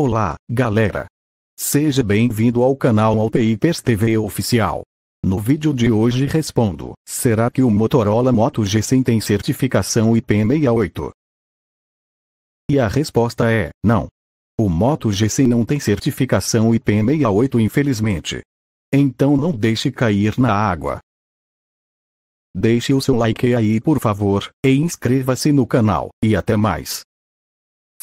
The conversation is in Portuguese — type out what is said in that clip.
Olá, galera! Seja bem-vindo ao canal Alpeipers TV Oficial. No vídeo de hoje respondo, será que o Motorola Moto G100 tem certificação IP68? E a resposta é, não. O Moto G100 não tem certificação IP68 infelizmente. Então não deixe cair na água. Deixe o seu like aí por favor, e inscreva-se no canal, e até mais.